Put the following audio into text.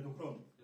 do Chrome.